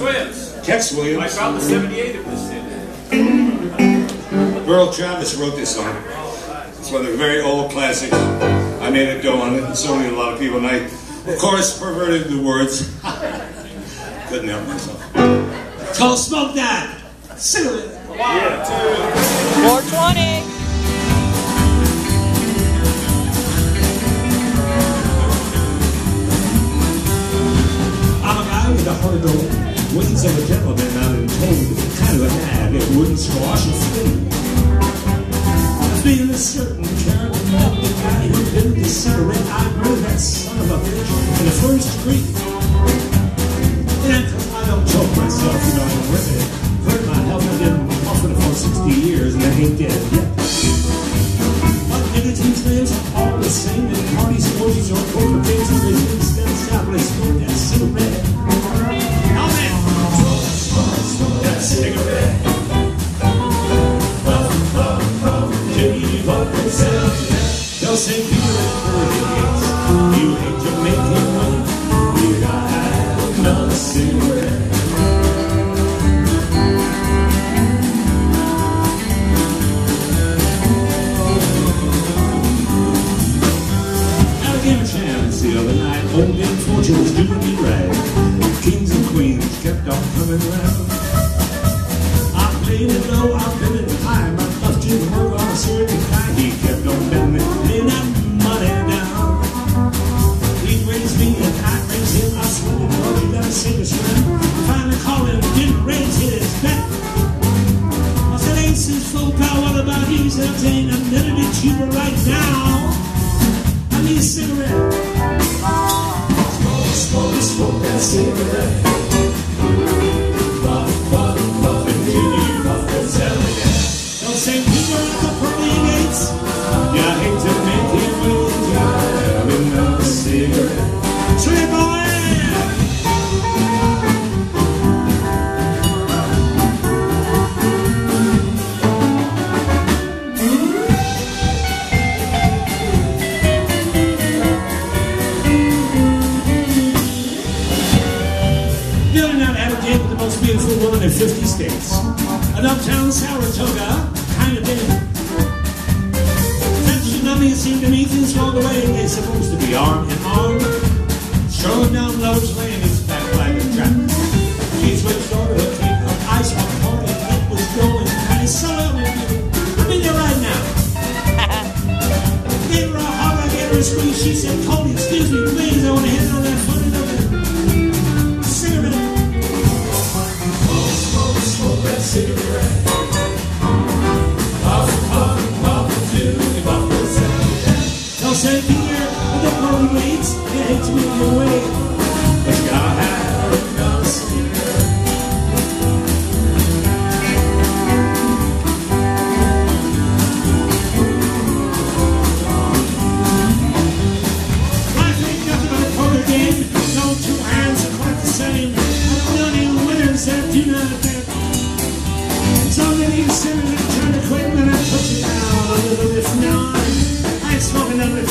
Williams. Tex I Williams. found the 78 of this thing. Burl Travis wrote this song. It's one of the very old classics. I made a go on it, and so did a lot of people. And I, of course, perverted the words. Couldn't help myself. It's called Smoke That. Cigarette. Yeah, 420. Kind of a nag, it wouldn't squash a flea. I feel a certain character about the guy who built the cigarette. I murdered that son of a bitch in the first degree. And I don't choke myself, you know, I'm with it. Hurt my health, I've been puffing for 60 years, and I ain't dead say Peter and hates. You hate Jamaican women. You gotta have another cigarette. A game chance the other night. Old Dame Fortune was doing me right. Kings and queens kept on coming round. I played it low, I played Right now. I need a cigarette. Smoke, smoke, smoke that cigarette. 50 states. An uptown Saratoga kind of. Touching on me, it seemed to me things all the way they're supposed to be arm in arm. Strolling down Love's Lane, it's back like a trap. She switched over to take her ice on party. It was going nice. So I'm in there right now. Gave her a I gave her a squeeze. She said, say Peter, the party waits. You hate to make your way, but have. I. No two hands are quite the same. Million winners that do not bet. So many sinners